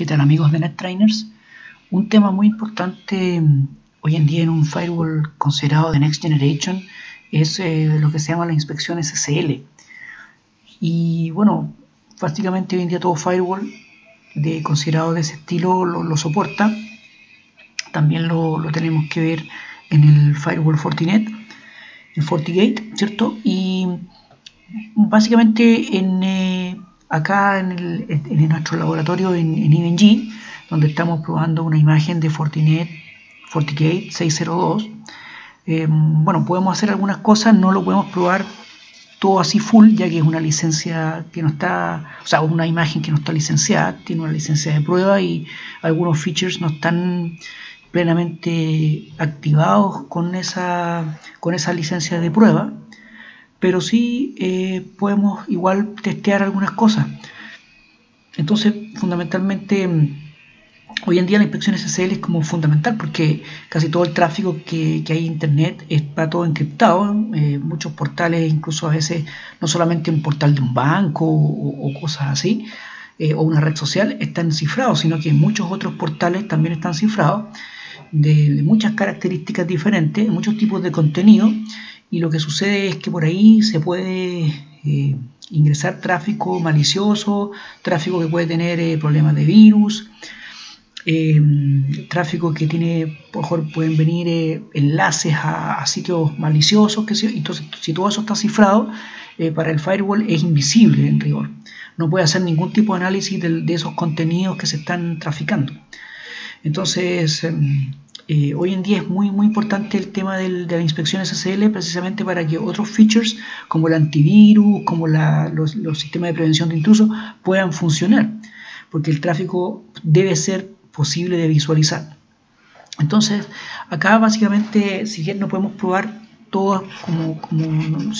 ¿Qué tal amigos de NetTrainers? Un tema muy importante mm, hoy en día en un firewall considerado de Next Generation es eh, lo que se llama la inspección SSL. Y bueno, prácticamente hoy en día todo firewall de, considerado de ese estilo lo, soporta. También lo, tenemos que ver en el firewall Fortinet, en FortiGate, ¿cierto? Y básicamente en... Eh, acá en, nuestro laboratorio en, en donde estamos probando una imagen de Fortinet FortiGate 602. Em, bueno, podemos hacer algunas cosas, no lo podemos probar todo así full, ya que es una licencia que no está, o sea, una imagen que no está licenciada, tiene una licencia de prueba y algunos features no están plenamente activados con esa, con esa licencia de prueba pero sí eh, podemos igual testear algunas cosas. Entonces, fundamentalmente, mm, hoy en día la inspección SSL es como fundamental porque casi todo el tráfico que, hay en Internet está todo encriptado. Eh, muchos portales, incluso a veces no solamente un portal de un banco o, cosas así, eh, o una red social, están cifrados, sino que muchos otros portales también están cifrados de muchas características diferentes, muchos tipos de contenido y lo que sucede es que por ahí se puede eh, ingresar tráfico malicioso, tráfico que puede tener eh, problemas de virus, eh, tráfico que tiene, mejor pueden venir enlaces a, sitios maliciosos, que entonces si todo eso está cifrado, para el firewall es invisible en rigor. No puede hacer ningún tipo de análisis de, de esos contenidos que se están traficando. Entonces, em, eh, hoy en día es muy, muy importante el tema de la inspección SSL precisamente para que otros features como el antivirus, como los, sistemas de prevención de intrusos puedan funcionar, porque el tráfico debe ser posible de visualizar. Entonces, acá básicamente, si bien no podemos probar todo como, como,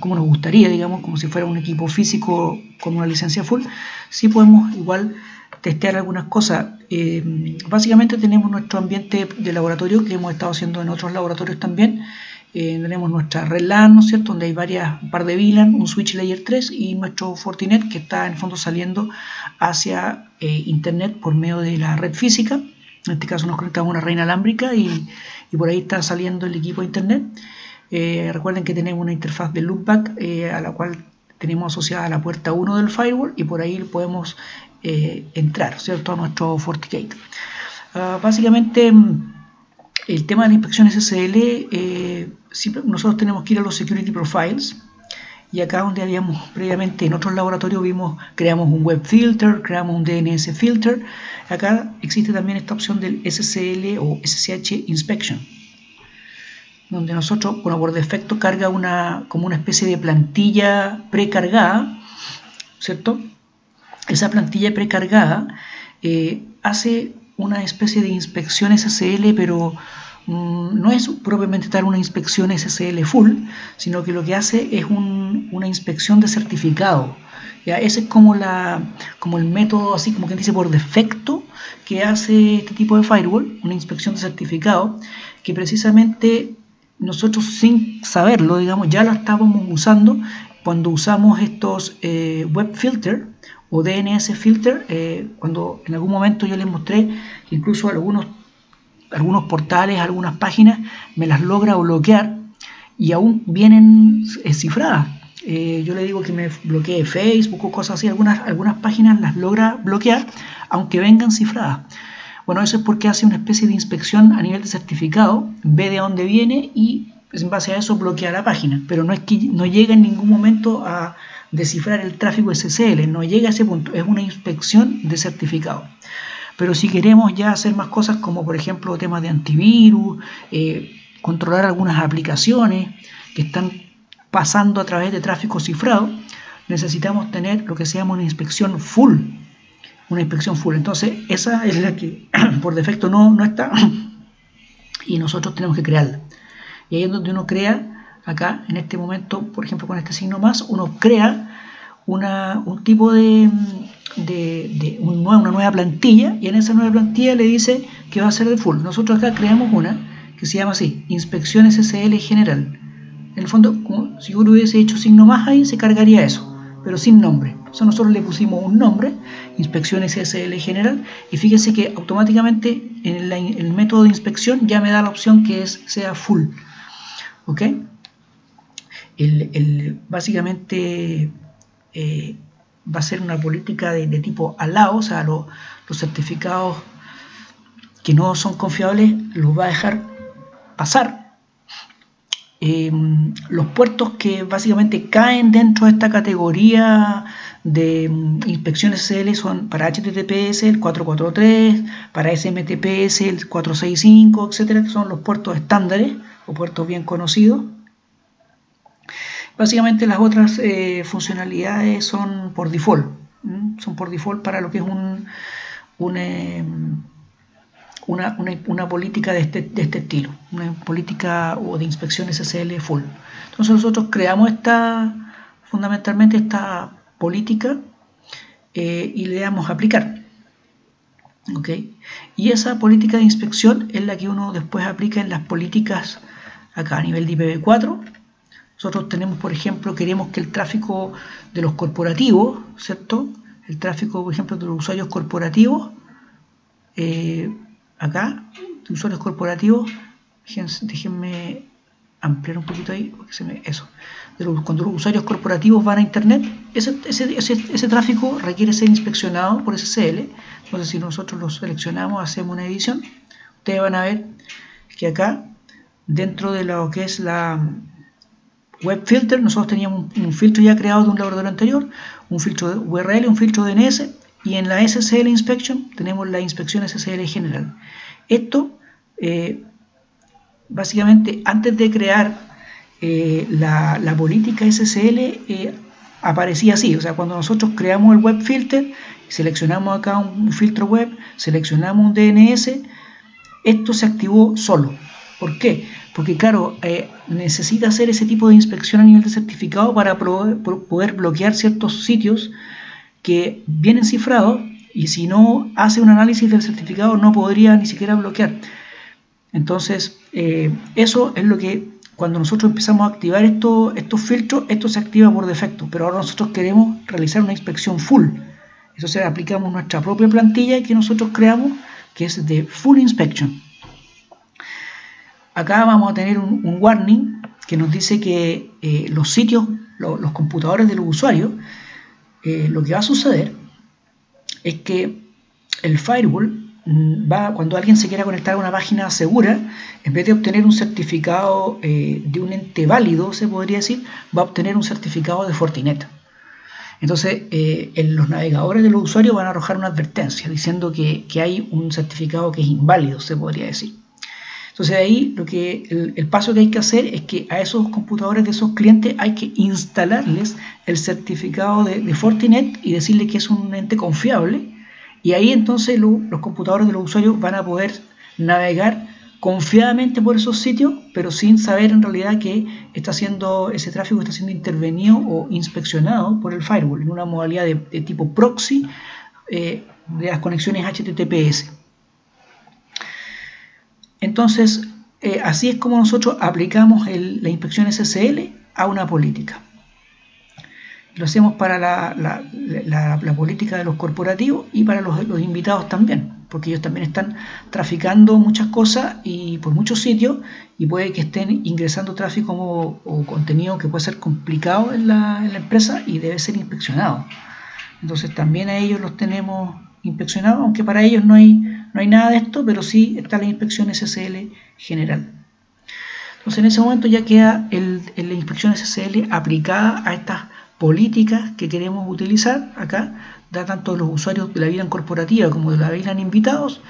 como, nos gustaría, digamos, como si fuera un equipo físico con una licencia full, sí podemos igual testear algunas cosas. Eh, básicamente tenemos nuestro ambiente de laboratorio que hemos estado haciendo en otros laboratorios también. Eh, tenemos nuestra red LAN, ¿no es cierto?, donde hay varias, un par de VLAN, un switch layer 3 y nuestro Fortinet que está en fondo saliendo hacia eh, Internet por medio de la red física. En este caso nos conectamos a una red inalámbrica y, y, por ahí está saliendo el equipo de Internet. recuerden que tenemos una interfaz de loopback a la cual tenemos asociada la puerta 1 del firewall y por ahí podemos eh, entrar, ¿cierto? A nuestro FortiGate. Ah, básicamente, mm, el tema de la inspección SSL, eh, nosotros tenemos que ir a los Security Profiles y acá donde habíamos previamente en otros laboratorios vimos, creamos un web filter, creamos un DNS filter, acá existe también esta opción del SSL o SSH Inspection, donde nosotros, bueno, por defecto carga una, como una especie de plantilla precargada, ¿cierto? Esa plantilla precargada eh, hace una especie de inspección SSL, pero mm, no es propiamente tal una inspección SSL full, sino que lo que hace es una inspección de certificado. ¿ya? Ese es como, el método, así como quien dice por defecto, que hace este tipo de firewall, una inspección de certificado, que precisamente nosotros sin saberlo, digamos, ya lo estábamos usando cuando usamos estos eh, web filter o DNS filter, eh, cuando en algún momento yo les mostré incluso algunos, algunos portales, algunas páginas me las logra bloquear y aún vienen eh, cifradas. Eh, yo le digo que me bloquee Facebook o cosas así, algunas, algunas páginas las logra bloquear aunque vengan cifradas. Bueno, eso es porque hace una especie de inspección a nivel de certificado, ve de dónde viene y en base a eso bloquea la página, pero no es que no llega en ningún momento a descifrar el tráfico SSL, no llega a ese punto, es una inspección de certificado. Pero si queremos ya hacer más cosas como por ejemplo temas de antivirus, eh, controlar algunas aplicaciones que están pasando a través de tráfico cifrado, necesitamos tener lo que se llama una inspección full. Una inspección full. Entonces, esa es la que por defecto no, no está y nosotros tenemos que crearla. Y ahí es donde uno crea acá en este momento, por ejemplo con este signo más, uno crea una, un tipo de, de, una nueva plantilla y en esa nueva plantilla le dice que va a ser de full. Nosotros acá creamos una que se llama así, inspección SSL general. En el fondo, si uno hubiese hecho signo más ahí, se cargaría eso, pero sin nombre. Entonces nosotros le pusimos un nombre inspección SSL general y fíjense que automáticamente en, el método de inspección ya me da la opción que es sea full ok básicamente eh, va a ser una política de, tipo allow o sea los certificados que no son confiables los va a dejar pasar Em, los puertos que básicamente caen dentro de esta categoría de em, inspecciones SL son para HTTPS el 443, para SMTPS el 465, etcétera, que son los puertos estándares o puertos bien conocidos. Básicamente las otras eh, funcionalidades son por default, son por default para lo que es un, em, una, política de este, de este, estilo, una política o de inspección SSL full. Entonces nosotros creamos esta, fundamentalmente esta política eh, y le damos a aplicar. ¿Okay? Y esa política de inspección es la que uno después aplica en las políticas acá a nivel de IPv4. Nosotros tenemos, por ejemplo, queremos que el tráfico de los corporativos, ¿cierto? El tráfico, por ejemplo, de los usuarios corporativos, eh, acá, de usuarios corporativos, déjenme ampliar un poquito ahí, porque se me, eso. Cuando los usuarios corporativos van a Internet, ese, ese, tráfico requiere ser inspeccionado por SSL. Entonces, si nosotros lo seleccionamos, hacemos una edición, ustedes van a ver que acá, dentro de lo que es la web filter, nosotros teníamos un, filtro ya creado de un laboratorio anterior, un filtro de URL, un filtro DNS, y en la SSL Inspection tenemos la inspección SSL general. Esto, eh, básicamente, antes de crear eh, la, política SSL, eh, aparecía así. O sea, cuando nosotros creamos el web filter, seleccionamos acá un filtro web, seleccionamos un DNS, esto se activó solo. ¿Por qué? Porque claro, necesita hacer ese tipo de inspección a nivel de certificado para poder bloquear ciertos sitios que vienen cifrados y si no hace un análisis del certificado no podría ni siquiera bloquear. Entonces, eh, eso es lo que cuando nosotros empezamos a activar esto, estos filtros, esto se activa por defecto, pero ahora nosotros queremos realizar una inspección full. Entonces aplicamos nuestra propia plantilla que nosotros creamos, que es de Full Inspection. Acá vamos a tener un, warning que nos dice que eh, los sitios, los computadores de los usuarios, eh, lo que va a suceder es que el firewall mm, va, cuando alguien se quiera conectar a una página segura, en vez de obtener un certificado eh, de un ente válido, se podría decir, va a obtener un certificado de Fortinet. Entonces, eh, los navegadores de los usuarios van a arrojar una advertencia diciendo que hay un certificado que es inválido, se podría decir. Entonces ahí lo que el, paso que hay que hacer es que a esos computadores de esos clientes hay que instalarles el certificado de, Fortinet y decirle que es un ente confiable y ahí entonces los computadores de los usuarios van a poder navegar confiadamente por esos sitios, pero sin saber en realidad que está siendo, ese tráfico está siendo intervenido o inspeccionado por el firewall en una modalidad de, tipo proxy eh, de las conexiones HTTPS. Entonces, eh, así es como nosotros aplicamos la inspección SSL a una política. Lo hacemos para la, política de los corporativos y para los, invitados también, porque ellos también están traficando muchas cosas y por muchos sitios y puede que estén ingresando tráfico o, contenido que puede ser complicado en la, empresa y debe ser inspeccionado. Entonces también a ellos los tenemos inspeccionados, aunque para ellos no hay no hay nada de esto, pero sí está la inspección SSL general. Entonces en ese momento ya queda la inspección SSL aplicada a estas políticas que queremos utilizar acá, da tanto los usuarios de la vida corporativa como de la vida invitados,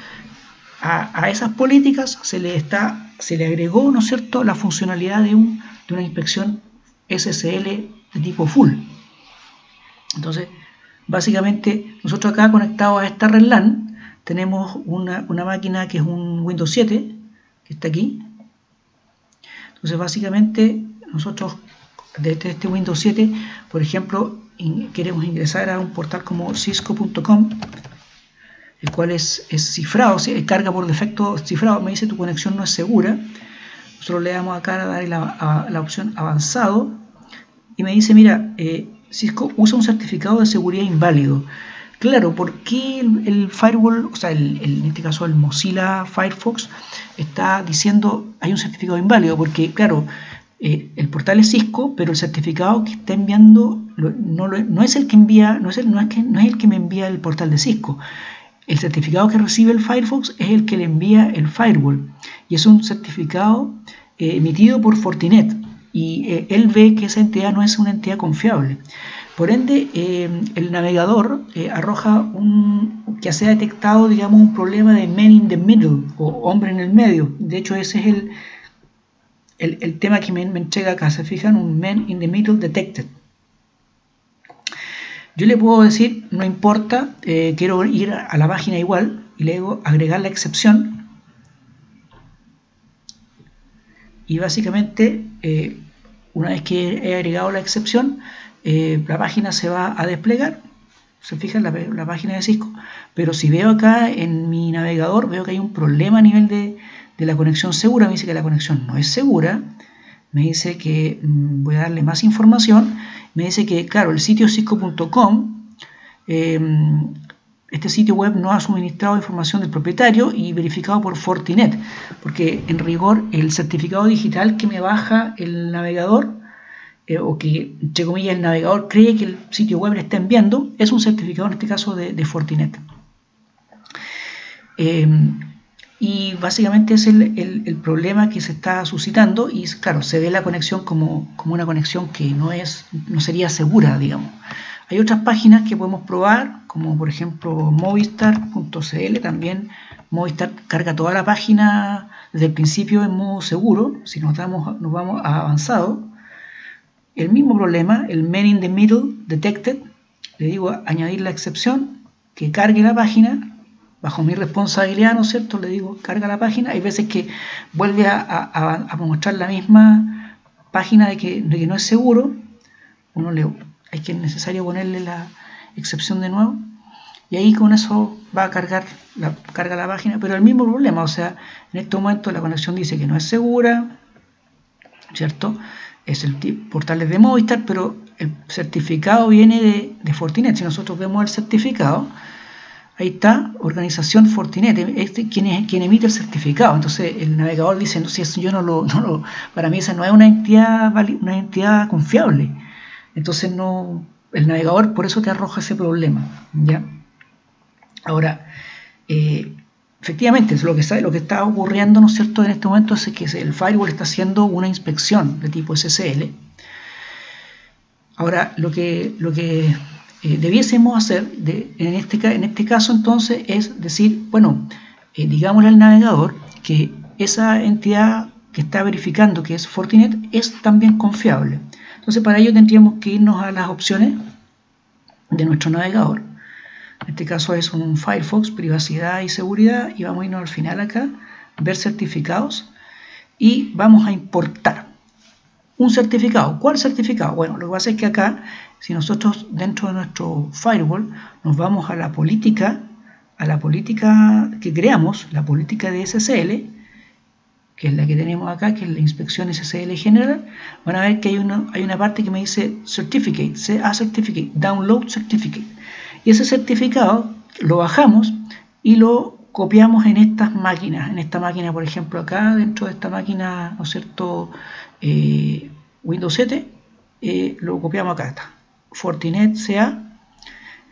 a, esas políticas se le, está, se le agregó, ¿no es cierto?, la funcionalidad de, de una inspección SSL de tipo full. Entonces, básicamente, nosotros acá conectados a esta red LAN, tenemos una, máquina que es un Windows 7, que está aquí. Entonces, básicamente, nosotros desde este Windows 7, por ejemplo, queremos ingresar a un portal como cisco.com, el cual es, cifrado, ¿sí? carga por defecto cifrado, me dice tu conexión no es segura. Nosotros le damos acá a dar la, la opción avanzado y me dice, mira, eh, Cisco usa un certificado de seguridad inválido. Claro, ¿por qué el, firewall, o sea, en este caso el Mozilla Firefox, está diciendo hay un certificado inválido? Porque, claro, eh, el portal es Cisco, pero el certificado que está enviando no, es el que envía, no es el, que me envía el portal de Cisco. El certificado que recibe el Firefox es el que le envía el firewall y es un certificado eh, emitido por Fortinet y eh, él ve que esa entidad no es una entidad confiable. Por ende, el navegador arroja un que se ha detectado, digamos, un problema de man in the middle o hombre en el medio. De hecho, ese es el, el, tema que me, entrega acá, se fijan, un man in the middle detected. Yo le puedo decir, no importa, eh, quiero ir a la página igual y le digo agregar la excepción. Y básicamente, eh, una vez que he agregado la excepción, eh, la página se va a desplegar. Se fijan la, la página de Cisco. Pero si veo acá en mi navegador, veo que hay un problema a nivel de, de la conexión segura, me dice que la conexión no es segura, me dice que mm, voy a darle más información, me dice que, claro, el sitio cisco.com, em, este sitio web no ha suministrado información del propietario y verificado por Fortinet, porque en rigor el certificado digital que me baja el navegador, eh, o que, entre comillas, el navegador cree que el sitio web le está enviando, es un certificado en este caso de, Fortinet. Em, y básicamente es el, problema que se está suscitando y claro, se ve la conexión como, una conexión que no, es, no sería segura, digamos. Hay otras páginas que podemos probar, como por ejemplo movistar.cl, también Movistar carga toda la página desde el principio en modo seguro, si nos, damos, nos vamos a avanzado. El mismo problema, el man in the middle detected, le digo añadir la excepción, que cargue la página, bajo mi responsabilidad, ¿no es cierto? Le digo, carga la página. Hay veces que vuelve a, mostrar la misma página de que, no es seguro. Uno le, hay que es necesario ponerle la excepción de nuevo. Y ahí con eso va a cargar la, carga la página, pero el mismo problema, o sea, en este momento la conexión dice que no es segura, ¿cierto? Es el portal de Movistar, pero el certificado viene de, de Fortinet. Si nosotros vemos el certificado, ahí está, organización Fortinet, este, quien, es, quien emite el certificado. Entonces el navegador dice, no, si yo no lo, no lo, para mí esa no es una entidad, una entidad confiable. Entonces no, el navegador por eso te arroja ese problema. ¿ya? Ahora, eh, efectivamente, lo que, lo que está ocurriendo, ¿no es cierto?, en este momento es que el firewall está haciendo una inspección de tipo SSL. Ahora, lo que, eh, debiésemos hacer en, este, en este caso entonces es decir, bueno, eh, digámosle al navegador que esa entidad que está verificando que es Fortinet es también confiable. Entonces para ello tendríamos que irnos a las opciones de nuestro navegador. En este caso es un Firefox, privacidad y seguridad y vamos a irnos al final acá, ver certificados y vamos a importar un certificado. ¿Cuál certificado? Bueno, lo que pasa es que acá si nosotros dentro de nuestro firewall nos vamos a la política, a la política que creamos, la política de SSL, que es la que tenemos acá, que es la inspección SSL general, van a ver que hay una, hay una parte que me dice Certificate, CA Certificate, Download Certificate. Y ese certificado lo bajamos y lo copiamos en estas máquinas. En esta máquina, por ejemplo, acá dentro de esta máquina, ¿no es cierto? Eh, Windows 7, eh, lo copiamos acá. Está. Fortinet CA.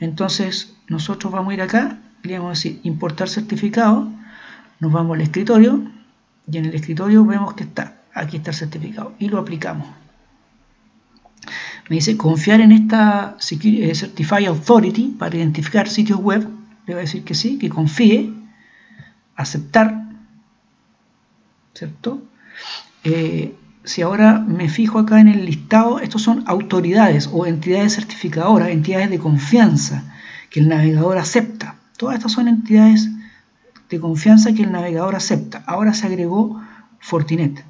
Entonces nosotros vamos a ir acá, le vamos a decir importar certificado, nos vamos al escritorio y en el escritorio vemos que está, aquí está el certificado y lo aplicamos. Me dice confiar en esta eh, Certify Authority para identificar sitios web. Le voy a decir que sí, que confíe, aceptar, ¿cierto? Eh, si ahora me fijo acá en el listado, estos son autoridades o entidades certificadoras, entidades de confianza que el navegador acepta. Todas estas son entidades de confianza que el navegador acepta. Ahora se agregó Fortinet.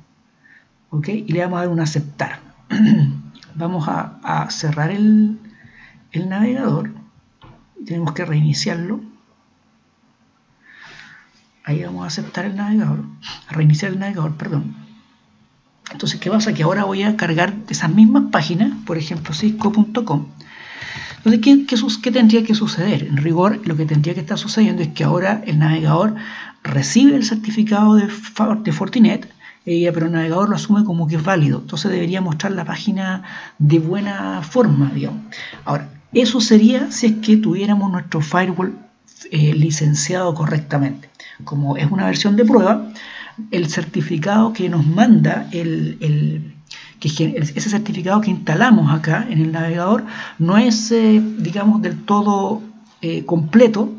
¿ok? Y le vamos a dar un aceptar. vamos a, cerrar el, navegador. Tenemos que reiniciarlo. Ahí vamos a aceptar el navegador. A reiniciar el navegador, perdón. Entonces, ¿qué pasa? Que ahora voy a cargar esas mismas páginas, por ejemplo, cisco.com, Entonces, ¿qué, tendría que suceder? En rigor, lo que tendría que estar sucediendo es que ahora el navegador recibe el certificado de Fortinet, eh, pero el navegador lo asume como que es válido. Entonces debería mostrar la página de buena forma, digamos. Ahora, eso sería si es que tuviéramos nuestro firewall eh, licenciado correctamente. Como es una versión de prueba, el certificado que nos manda el ese certificado que instalamos acá en el navegador no es, eh, digamos, del todo eh, completo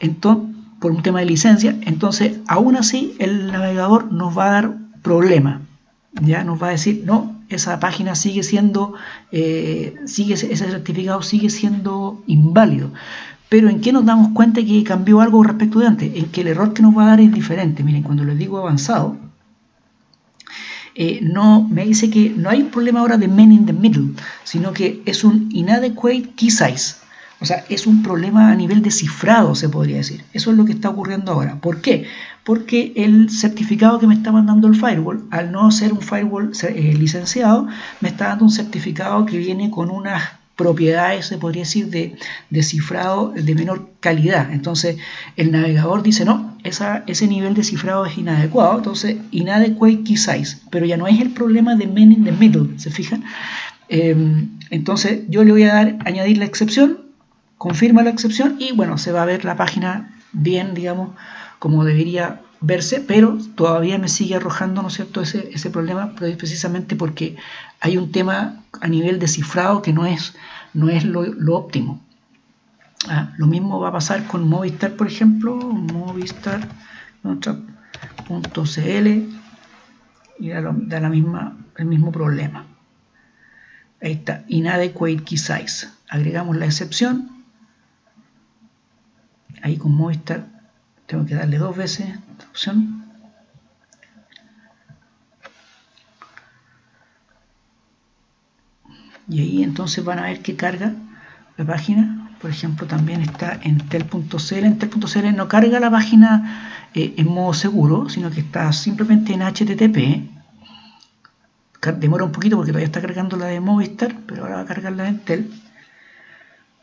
entonces, por un tema de licencia, entonces aún así el navegador nos va a dar problema, ya nos va a decir, no, esa página sigue siendo, eh, sigue, ese certificado sigue siendo inválido. Pero ¿en qué nos damos cuenta que cambió algo respecto de antes? En que el error que nos va a dar es diferente. Miren, cuando les digo avanzado, eh, no, me dice que no hay un problema ahora de men in the middle, sino que es un inadequate key size. O sea, es un problema a nivel de cifrado, se podría decir. Eso es lo que está ocurriendo ahora. ¿Por qué? Porque el certificado que me está mandando el firewall, al no ser un firewall eh, licenciado, me está dando un certificado que viene con unas propiedades, se podría decir, de, cifrado de menor calidad. Entonces, el navegador dice, no, ese nivel de cifrado es inadecuado, entonces, inadequate key size, pero ya no es el problema de men in the middle, ¿se fijan? Em, entonces, yo le voy a dar, añadir la excepción, confirma la excepción y, bueno, se va a ver la página bien, digamos, como debería verse, pero todavía me sigue arrojando, ¿no es cierto?, ese, ese problema, precisamente porque hay un tema a nivel de cifrado que no es, no es lo, óptimo. Ah, lo mismo va a pasar con Movistar, por ejemplo, Movistar.cl y da, la misma, el mismo problema. Ahí está, inadequate key size. Agregamos la excepción. Ahí con Movistar tengo que darle dos veces esta opción. y ahí entonces van a ver que carga la página. Por ejemplo también está en tel.cl en tel.cl no carga la página eh, en modo seguro sino que está simplemente en http demora un poquito porque todavía está cargando la de Movistar pero ahora va a cargar la de Tel.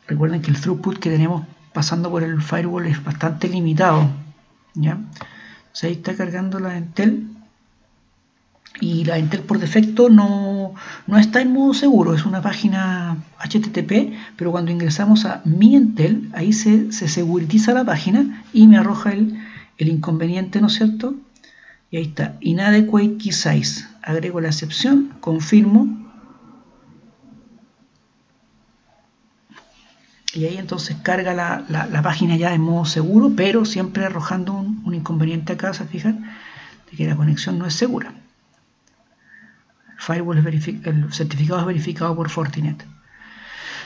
Recuerden que el throughput que tenemos pasando por el firewall es bastante limitado ya ahí está cargando la Intel y la Intel por defecto no, está en modo seguro, es una página HTTP, pero cuando ingresamos a mi Intel, ahí se, se seguritiza la página y me arroja el, el inconveniente, ¿no es cierto? Y ahí está, inadequate key size. Agrego la excepción, confirmo. Y ahí entonces carga la, la, página ya en modo seguro, pero siempre arrojando un, un inconveniente acá, ¿se fijan? De que la conexión no es segura firewall el certificado es verificado por Fortinet.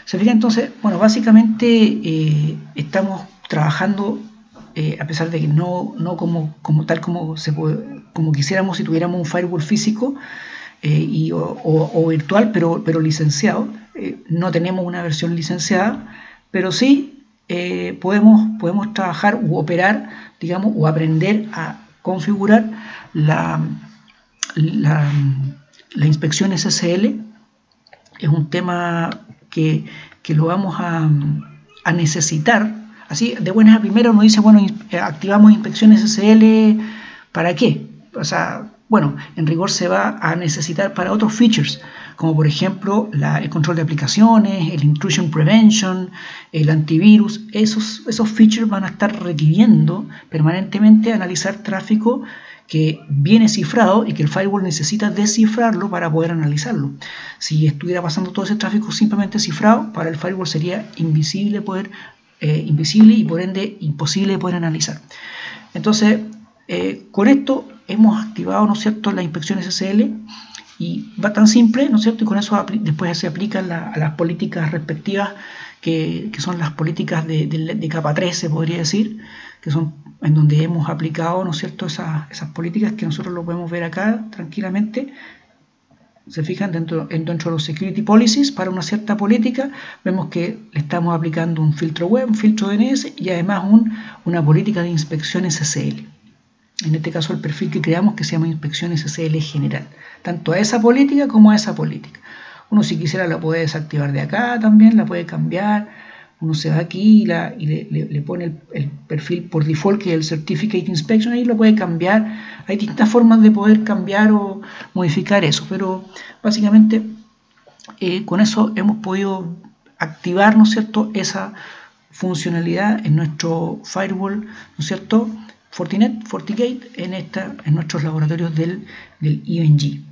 Se fija entonces, bueno, básicamente eh, estamos trabajando, eh, a pesar de que no, no como, como tal como, se como quisiéramos si tuviéramos un firewall físico eh, y, o, virtual, pero, pero licenciado. no tenemos una versión licenciada, pero sí podemos, podemos trabajar u operar, digamos, o aprender a configurar la, la inspección SSL es un tema que, lo vamos a, necesitar. Así, de buenas a primeras uno dice, bueno, activamos inspección SSL, ¿para qué? O sea, bueno, en rigor se va a necesitar para otros features, como por ejemplo el control de aplicaciones, el intrusion prevention, el antivirus. Esos, esos features van a estar requiriendo permanentemente analizar tráfico que viene cifrado y que el firewall necesita descifrarlo para poder analizarlo. Si estuviera pasando todo ese tráfico simplemente cifrado, para el firewall sería invisible, poder, eh, invisible y por ende imposible poder analizar. Entonces, eh, con esto hemos activado, ¿no es cierto?, la inspección SSL y va tan simple, ¿no es cierto?, y con eso después se aplican a las políticas respectivas que, son las políticas de, capa 3, se podría decir, que son en donde hemos aplicado, ¿no es cierto?, esas, esas políticas que nosotros lo podemos ver acá tranquilamente. Se fijan dentro, dentro de los security policies para una cierta política, vemos que le estamos aplicando un filtro web, un filtro DNS y además un, una política de inspección SSL. En este caso el perfil que creamos que se llama inspección SSL general, tanto a esa política como a esa política. Uno si quisiera la puede desactivar de acá también, la puede cambiar. Uno se va aquí y, le, pone el, perfil por default que es el Certificate Inspection, ahí lo puede cambiar. Hay distintas formas de poder cambiar o modificar eso, pero básicamente eh, con eso hemos podido activar, ¿no cierto?, esa funcionalidad en nuestro firewall, ¿no es cierto?, Fortinet, FortiGate en, esta, en nuestros laboratorios del, del ING.